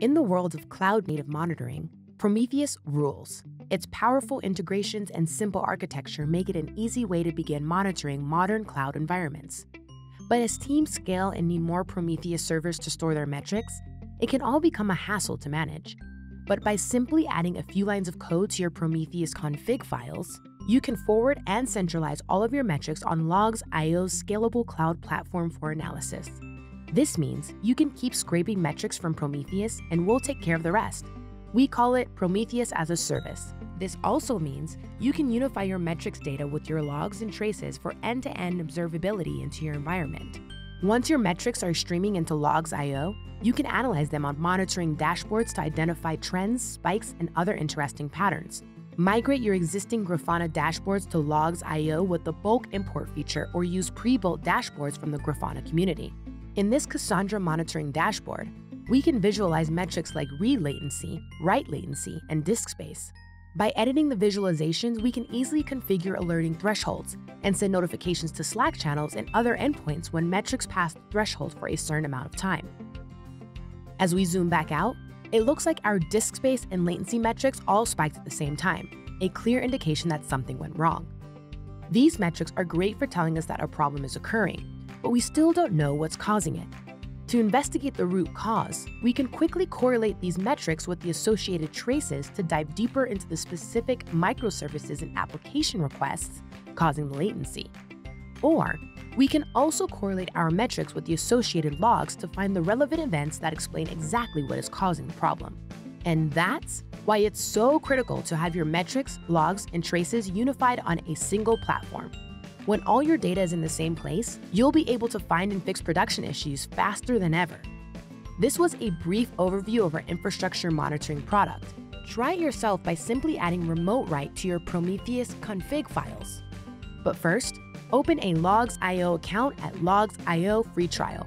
In the world of cloud native monitoring, Prometheus rules. Its powerful integrations and simple architecture make it an easy way to begin monitoring modern cloud environments. But as teams scale and need more Prometheus servers to store their metrics, it can all become a hassle to manage. But by simply adding a few lines of code to your Prometheus config files, you can forward and centralize all of your metrics on Logz.io's scalable cloud platform for analysis. This means you can keep scraping metrics from Prometheus and we'll take care of the rest. We call it Prometheus as a service. This also means you can unify your metrics data with your logs and traces for end to end observability into your environment. Once your metrics are streaming into Logz.io, you can analyze them on monitoring dashboards to identify trends, spikes, and other interesting patterns. Migrate your existing Grafana dashboards to Logz.io with the bulk import feature or use pre built dashboards from the Grafana community. In this Cassandra monitoring dashboard, we can visualize metrics like read latency, write latency, and disk space. By editing the visualizations, we can easily configure alerting thresholds and send notifications to Slack channels and other endpoints when metrics pass the threshold for a certain amount of time. As we zoom back out, it looks like our disk space and latency metrics all spiked at the same time, a clear indication that something went wrong. These metrics are great for telling us that a problem is occurring, but we still don't know what's causing it. To investigate the root cause, we can quickly correlate these metrics with the associated traces to dive deeper into the specific microservices and application requests causing the latency. Or, we can also correlate our metrics with the associated logs to find the relevant events that explain exactly what is causing the problem. And that's why it's so critical to have your metrics, logs, and traces unified on a single platform. When all your data is in the same place, you'll be able to find and fix production issues faster than ever. This was a brief overview of our infrastructure monitoring product. Try it yourself by simply adding remote write to your Prometheus config files. But first, open a Logz.io account at Logz.io free trial.